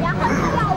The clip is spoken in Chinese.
然后要。